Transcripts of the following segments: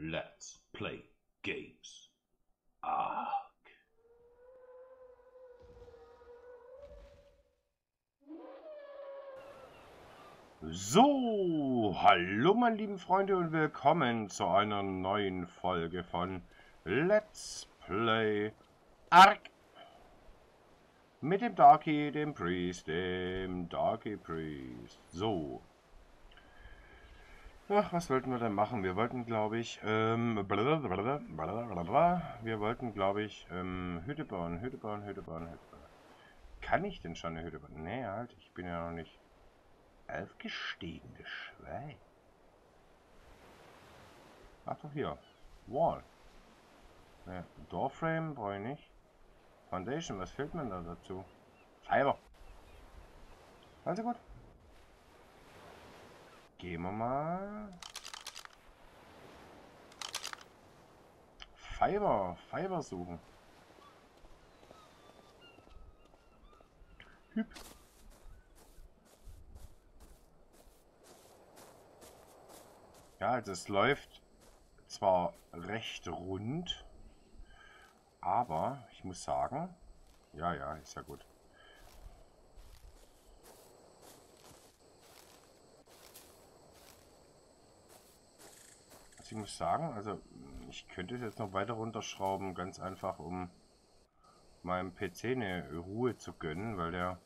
Let's play games. Arg. So, hallo meine lieben Freunde und willkommen zu einer neuen Folge von Let's Play Ark. Mit dem Darky, dem Priest, dem Darky Priest. So, Ach, was wollten wir denn machen? Wir wollten, glaube ich, ähm, wir wollten, glaube ich, ähm, Hütte bauen, Hütte bauen, Hütte bauen, Hütte bauen. Kann ich denn schon eine Hütte bauen? Nee, halt, ich bin ja noch nicht aufgestiegen, Schwein. Ach doch hier, Wall. Ne, Doorframe brauche ich nicht. Foundation, was fehlt mir da dazu? Fiber. Also gut. Gehen wir mal. Fiber, Fiber suchen. Hüb. Ja, also es läuft zwar recht rund, aber ich muss sagen, ja, ja, ist ja gut. Ich muss sagen, also ich könnte es jetzt noch weiter runterschrauben, ganz einfach, um meinem PC eine Ruhe zu gönnen, weil der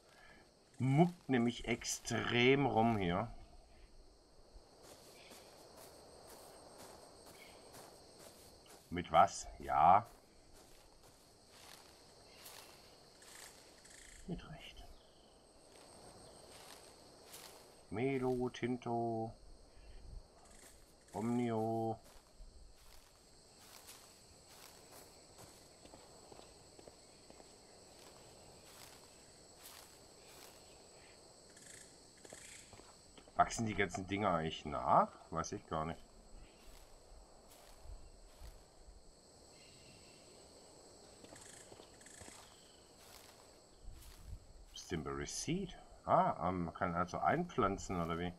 muckt nämlich extrem rum hier. Mit was? Ja. Mit Recht. Melo, Tinto, Omnio. Wachsen die ganzen Dinger eigentlich nach? Weiß ich gar nicht. Stimberry Seed. Ah, man kann also einpflanzen oder wie?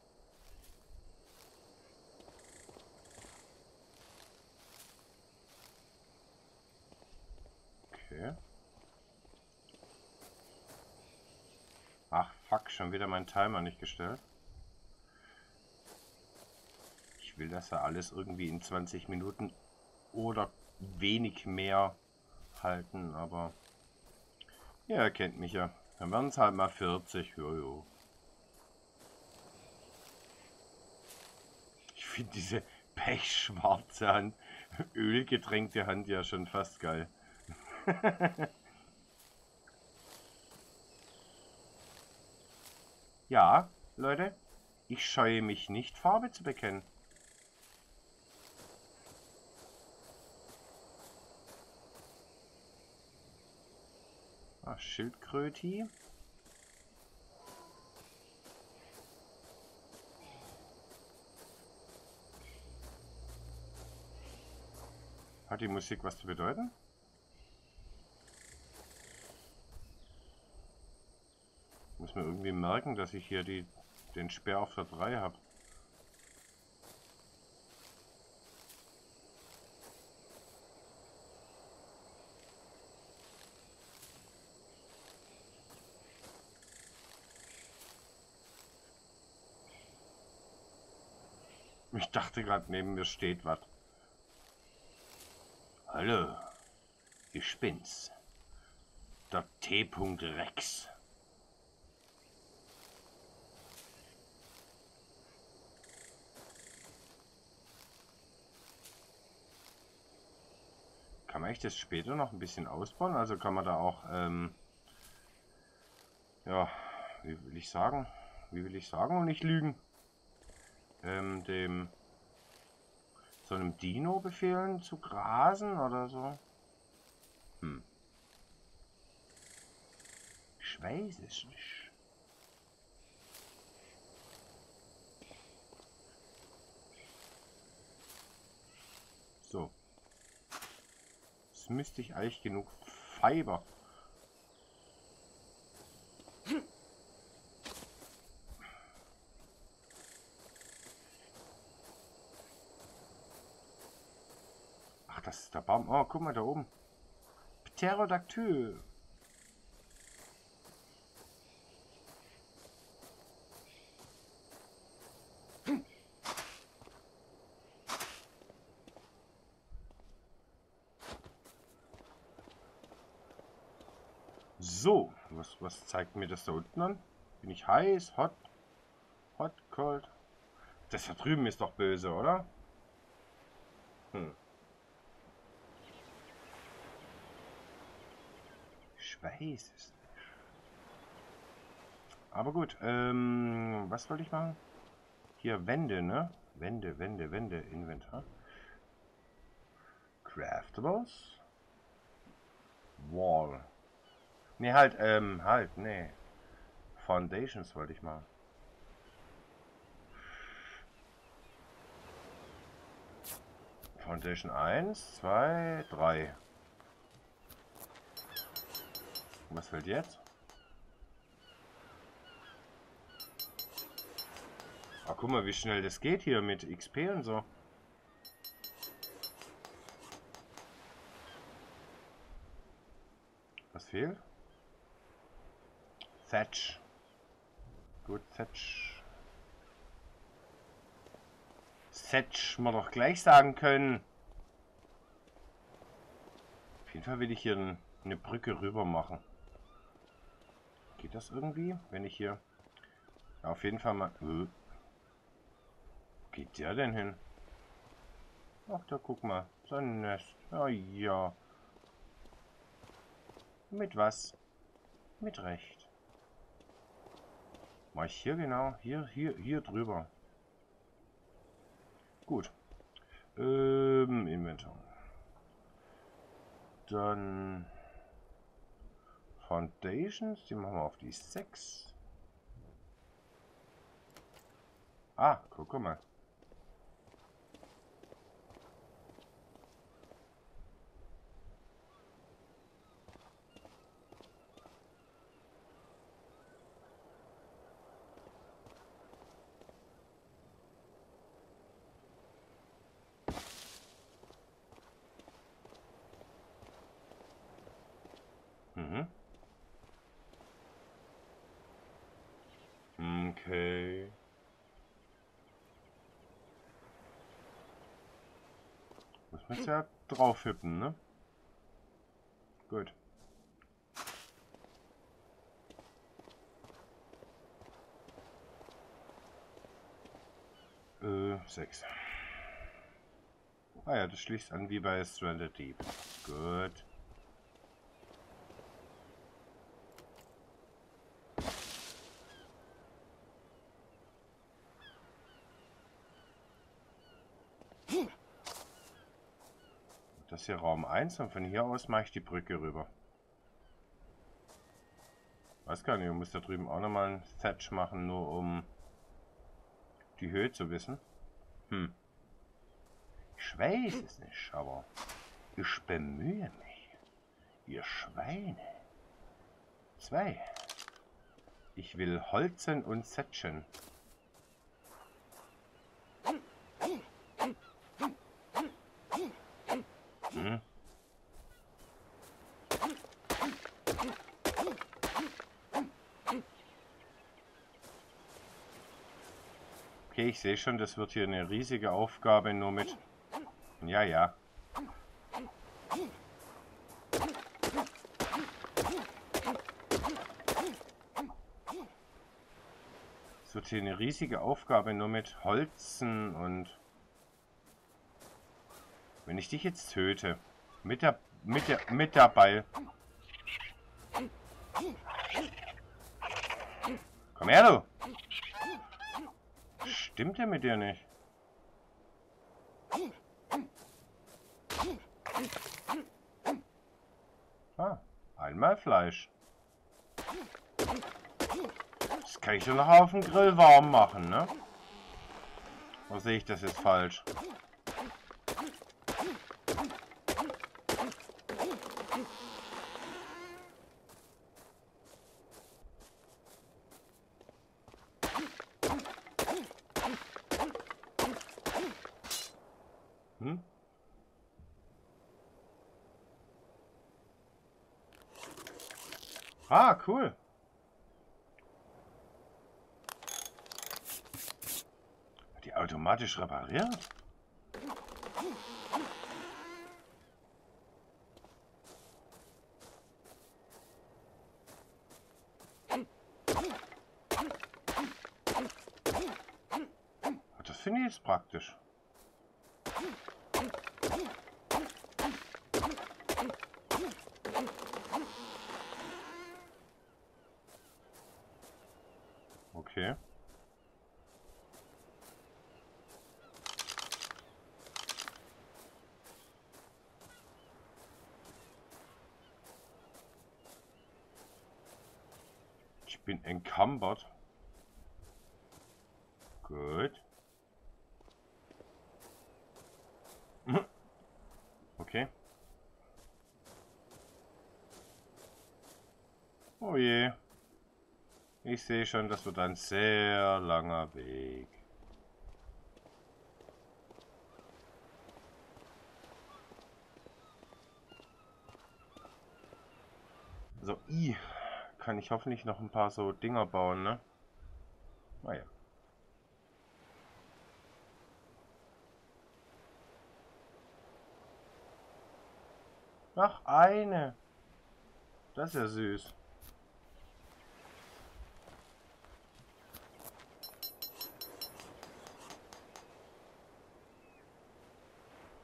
Schon wieder mein Timer nicht gestellt. Ich will das ja alles irgendwie in 20 Minuten oder wenig mehr halten, aber ja, ihr kennt mich ja. Dann werden es halt mal 40. Jojo. Ich finde diese pechschwarze Hand, ölgetränkte Hand ja schon fast geil. Ja, Leute, ich scheue mich nicht, Farbe zu bekennen. Ach, Schildkröti. Hat die Musik was zu bedeuten? Muss mir irgendwie merken, dass ich hier die, den Speer auf der 3 habe. Ich dachte gerade, neben mir steht was. Hallo, ich bin's. Der T. Rex. Kann man echt das später noch ein bisschen ausbauen? Also kann man da auch, ähm, ja, wie will ich sagen? Wie will ich sagen und nicht lügen? Ähm, dem so einem Dino befehlen zu grasen oder so? Hm. Ich weiß es nicht. So. Jetzt müsste ich eigentlich genug Fiber. das ist der Baum. Oh, guck mal da oben. Pterodactyl. So, was, zeigt mir das da unten an? Bin ich heiß, hot, hot, cold? Das da drüben ist doch böse, oder? Hm. Ich weiß es nicht. Aber gut, ähm, was wollte ich machen? Hier Wände, ne? Wände, Wände, Wände, Inventar. Craftables. Wall. Ne, halt, ähm, halt, ne. Foundations wollte ich mal. Foundation 1, 2, 3. Was fällt jetzt? Ah, guck mal, wie schnell das geht hier mit XP und so. Was fehlt? Thatch. Gut, Thatch. Thatch mal doch gleich sagen können. Auf jeden Fall will ich hier eine Brücke rüber machen. Geht das irgendwie? Wenn ich hier... Auf jeden Fall mal... Äh. Wo geht der denn hin? Ach, da guck mal. So ein Nest. Oh ja. Mit was? Mit Recht. Mach ich hier genau? Hier, hier, hier drüber. Gut. Ähm, Inventar. Dann Foundations, die machen wir auf die 6. Ah, guck mal. Mhm. Okay. Jetzt ja drauf ne? Gut. Äh, sechs. Ah ja, das schließt an wie bei Stranded Deep. Gut. Ist hier Raum 1 und von hier aus mache ich die Brücke rüber. Weiß gar nicht, ich muss da drüben auch nochmal ein Thatch machen, nur um die Höhe zu wissen. Hm. Ich weiß es nicht, aber ich bemühe mich. Ihr Schweine. Zwei. Ich will holzen und setchen. Ich sehe schon, das wird hier eine riesige Aufgabe nur mit... Ja, ja. Es wird hier eine riesige Aufgabe nur mit Holzen und... Wenn ich dich jetzt töte. Mit der, mit der, mit der Ball. Komm her, du. Stimmt der mit dir nicht? Ah, einmal Fleisch. Das kann ich doch noch auf dem Grill warm machen, ne? Oder sehe ich das jetzt falsch? Cool. Die automatisch repariert? Das finde ich jetzt praktisch. Okay. Ich bin encumbered. Gut. Okay. Oh je. Ich sehe schon, das wird ein sehr langer Weg. So, I. Kann ich hoffentlich noch ein paar so Dinger bauen, ne? Naja. Ach, eine. Das ist ja süß.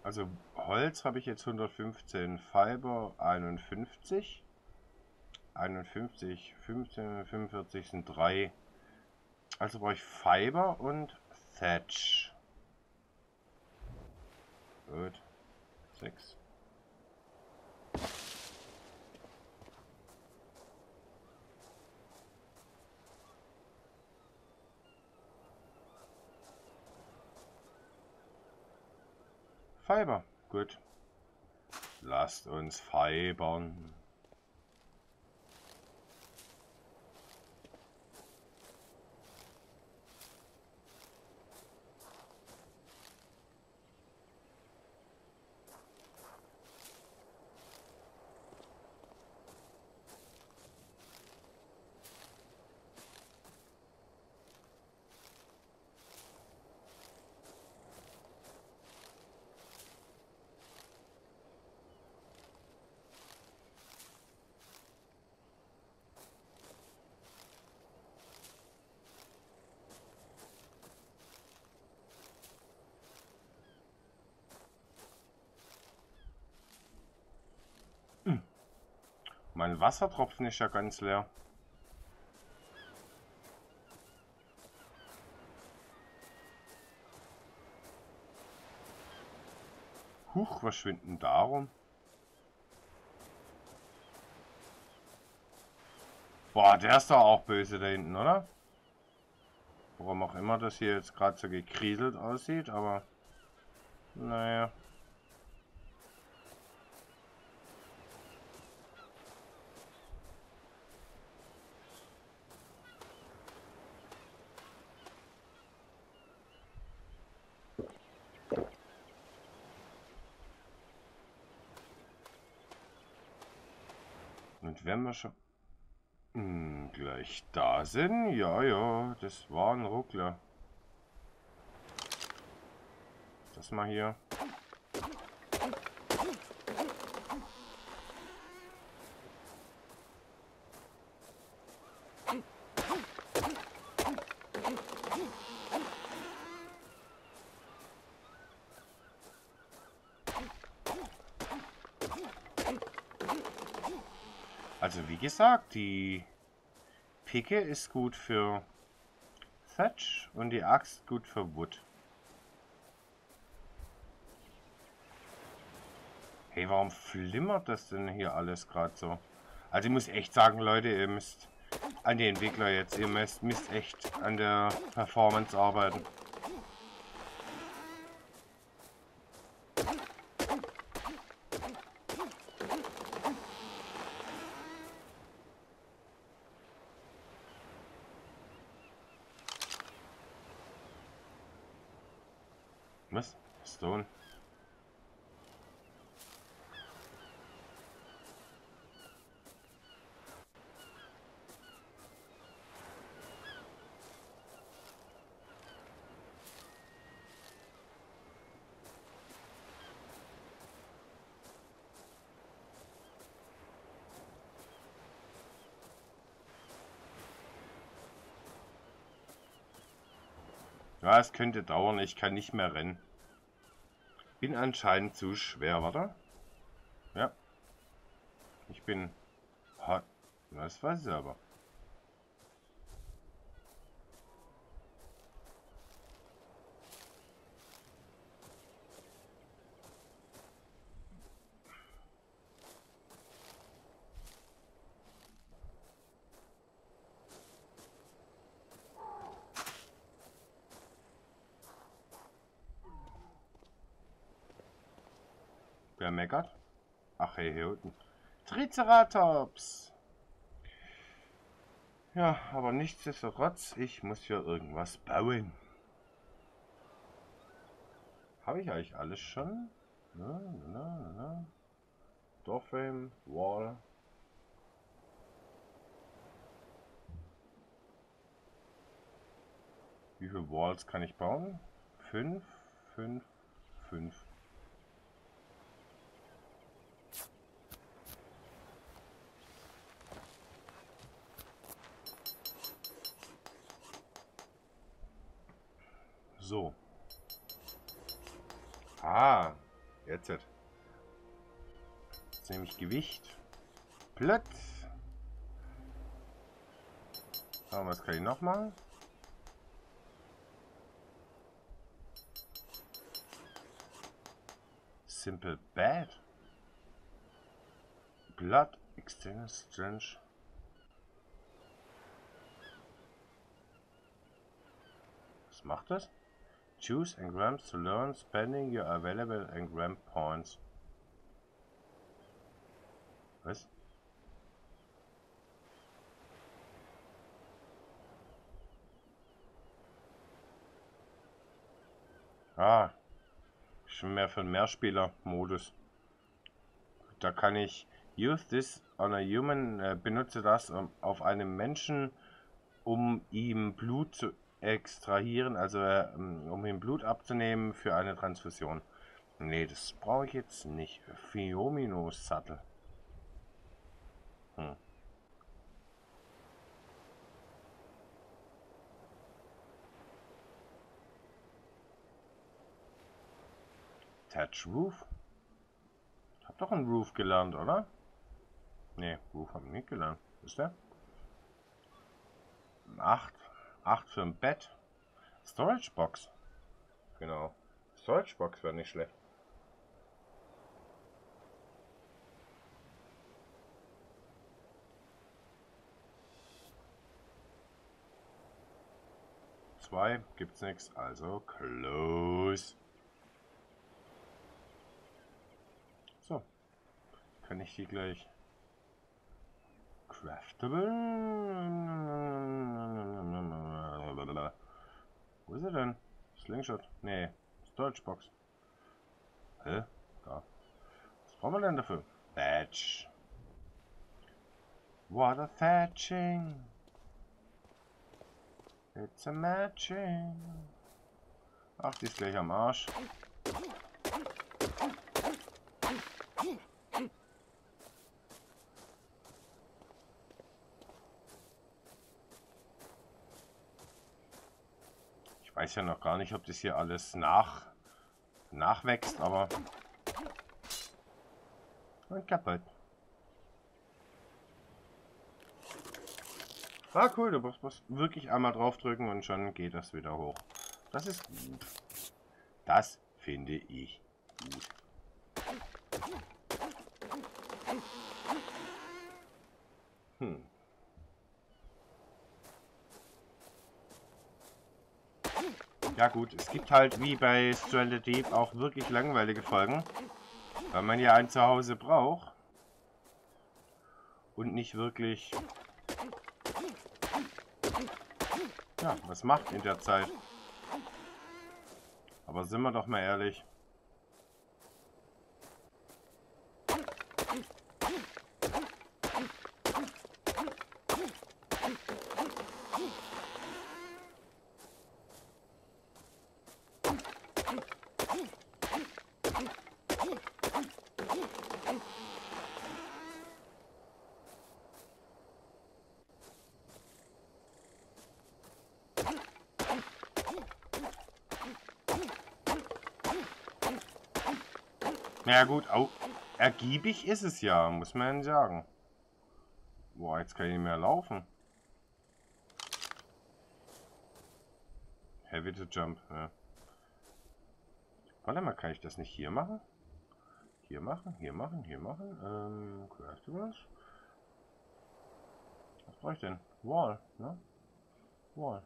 Also Holz habe ich jetzt 115, Fiber 51, 51, 15, 45 sind 3. Also brauche ich Fiber und Thatch. Gut. 6. Fiber. Gut. Lasst uns fibern. Mein Wassertropfen ist ja ganz leer. Huch, was schwindet denn darum? Boah, der ist doch auch böse da hinten, oder? Warum auch immer das hier jetzt gerade so gekriselt aussieht, aber... Naja. Wenn wir schon hm, gleich da sind, ja, ja, das war ein Ruckler. Das mal hier. Also wie gesagt, die Picke ist gut für Thatch und die Axt gut für Wood. Hey, warum flimmert das denn hier alles gerade so? Also ich muss echt sagen, Leute, ihr müsst an die Entwickler jetzt, ihr müsst, müsst echt an der Performance arbeiten. Was? Stone? Ja, es könnte dauern. Ich kann nicht mehr rennen. Bin anscheinend zu schwer, warte. Ja. Ich bin... Das weiß ich aber. Wer meckert? Ach, hey, hier unten. Triceratops! Ja, aber nichtsdestotrotz, ich muss hier irgendwas bauen. Habe ich eigentlich alles schon? Na, na, na. Doorframe, Wall. Wie viele Walls kann ich bauen? Fünf, fünf, fünf. So. Ah, jetzt. Jetzt nehme ich Gewicht. Platt. So, was kann ich noch machen? Simple Bad. Blood Extended Strange. Was macht das? Choose engrams to learn, spending your available engram points. Was? Ah, schon mehr für den Mehrspieler-Modus. Da kann ich use this on a human, äh, benutze das um, auf einem Menschen, um ihm Blut zu extrahieren, also ähm, um ihm Blut abzunehmen für eine Transfusion. Nee, das brauche ich jetzt nicht. Fiomino-Sattel. Hm. Touch Roof? Hab doch einen Roof gelernt, oder? Nee, Roof haben wir nicht gelernt. Ist der? 8. 8 für ein Bett. Storage Box. Genau. Storage Box wäre nicht schlecht. Zwei gibt's nichts, also close. So. Kann ich die gleich craftable? Wo ist er denn? Slingshot? Nee. Storage Box. Hä? Da. Was brauchen wir denn dafür? Badge. Water thatching. It's a matching. Ach, die ist gleich am Arsch. Weiß ja noch gar nicht, ob das hier alles nach nachwächst, aber und kaputt. Ah, cool, du musst wirklich einmal draufdrücken und schon geht das wieder hoch. Das ist gut. Das finde ich gut. Hm. Ja gut, es gibt halt wie bei Stranded Deep auch wirklich langweilige Folgen. Weil man ja ein Zuhause braucht. Und nicht wirklich... Ja, was macht in der Zeit. Aber sind wir doch mal ehrlich. Na gut, auch ergiebig ist es ja, muss man sagen. Boah, jetzt kann ich nicht mehr laufen. Heavy to jump, ja. Warte mal, kann ich das nicht hier machen? Hier machen, hier machen, hier machen. Ähm, Craftables. Was brauche ich denn? Wall, ne? Wall.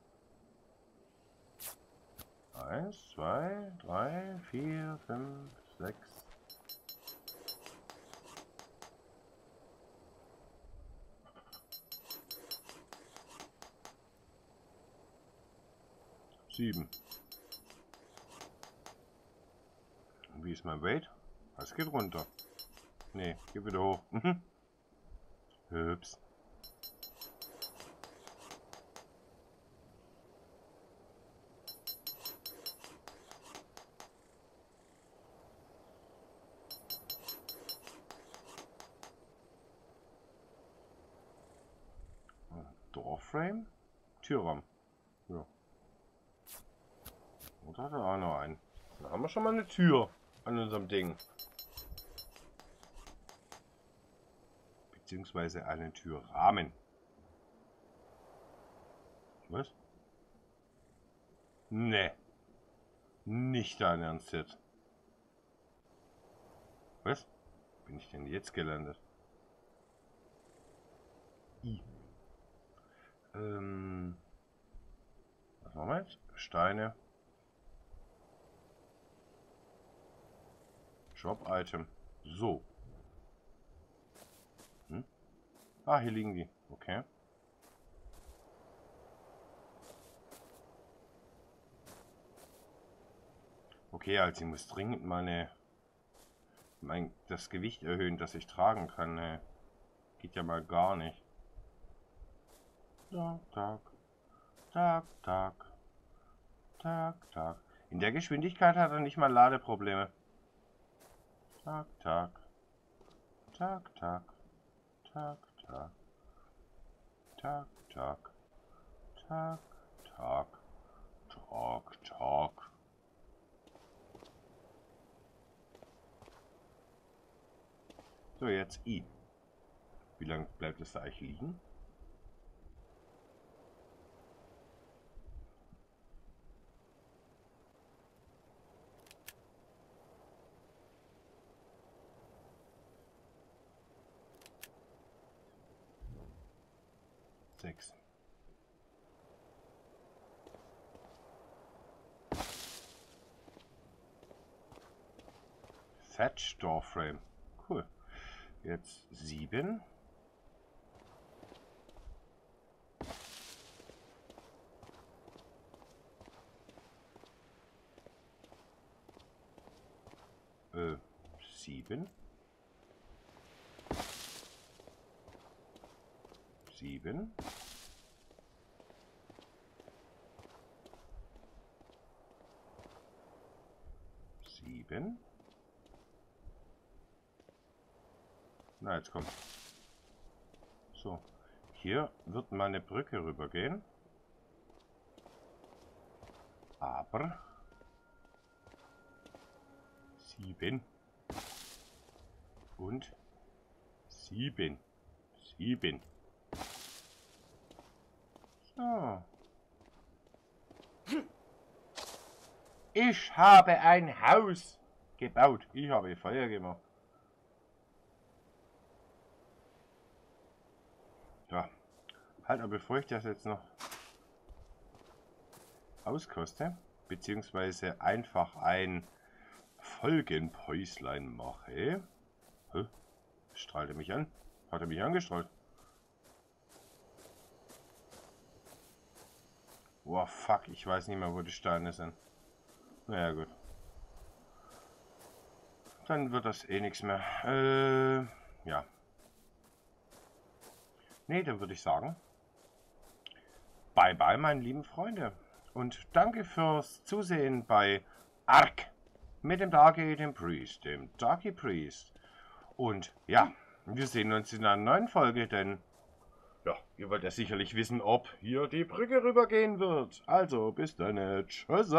Eins, zwei, drei, vier, fünf, sechs. Sieben. Wie ist mein Weight? Es geht runter. Nee, geht wieder hoch. Mhm. Hübs. Doorframe? Türraum. Ja. Und hat er auch noch einen. Da haben wir schon mal eine Tür an unserem Ding. Beziehungsweise einen Türrahmen. Was? Ne. Nicht dein Ernst jetzt. Was? Bin ich denn jetzt gelandet? I. Ähm. Was machen wir jetzt? Steine. Shop-Item. So. Hm? Ah, hier liegen die. Okay. Okay, also ich muss dringend meine mein das Gewicht erhöhen, das ich tragen kann. Ne? Geht ja mal gar nicht. Tag, Tag, Tag, Tag, Tag, Tag. In der Geschwindigkeit hat er nicht mal Ladeprobleme. Tag, Tag. Tag, Tag. Tag, Tag. Tag, Tag. Tag, Tag. Tag, Tag. So, jetzt I. Wie lange bleibt es da eigentlich liegen? sechs. Fetch Doorframe. Cool. Jetzt sieben. Äh, sieben. sieben. Sieben. Na, jetzt kommt. So. Hier wird meine Brücke rübergehen. Aber... Sieben. Und sieben. Sieben. So. Ich habe ein Haus gebaut. Ich habe Feuer gemacht. Ja. Aber bevor ich das jetzt noch auskoste, beziehungsweise einfach ein Folgenpäuslein mache. Hä? Strahlte mich an. Hat er mich angestrahlt? Boah, fuck, ich weiß nicht mehr, wo die Steine sind. Naja, gut. Dann wird das eh nichts mehr. Äh, ja. Nee, dann würde ich sagen. Bye bye, meine lieben Freunde. Und danke fürs Zusehen bei Ark. Mit dem Darky, dem Priest, dem Darky Priest. Und ja, wir sehen uns in einer neuen Folge, denn ja, ihr wollt ja sicherlich wissen, ob hier die Brücke rübergehen wird. Also, bis dann. Tschüss.